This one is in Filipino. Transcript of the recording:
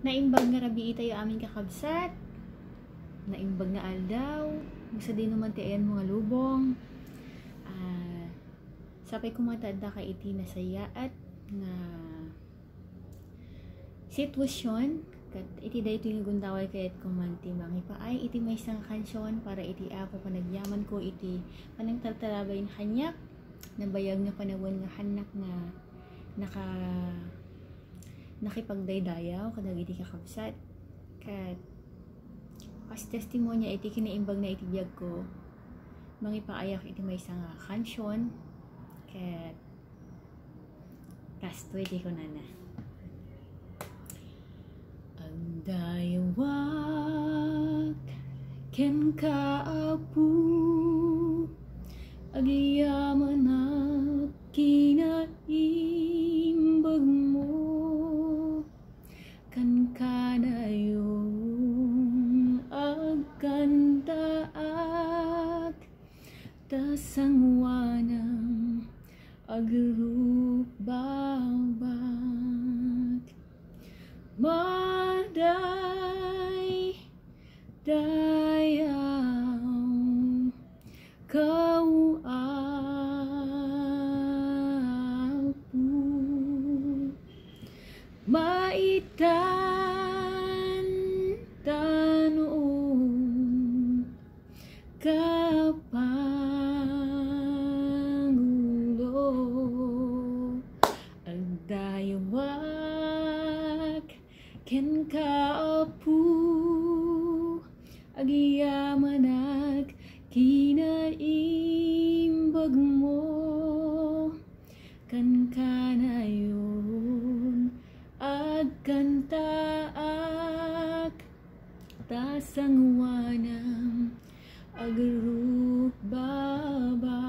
Naimbag nga rabi itayo amin kakabsat. Naimbag nga aldaw. Gusto din naman tiyan mga lubong. Ah, sapay kumatanda ka iti nasaya at nga sitwasyon kat iti dayto yung gundaway kayat kumanti mangi pa ay iti may isang kansyon para iti ako panagyaman ko iti panang taltalabay ng hanyak nabayag nga panawon nga hanak nga naka nakipagdaydayaw kadag iti kakabsat kat as testimonya iti kinaimbag na iti biyag ko mangi paayak iti may isang kansyon. Kat kasto iti ko na na. Ang dayawak ken kaapu agiyaman na tasangwanang agrubabak maday dayaw kau apu maitan tanong kapangulo wak ken kaapu agiyamanak kinaimbag mo. Kan kanayon agkantaak tasangwanam agrukbaba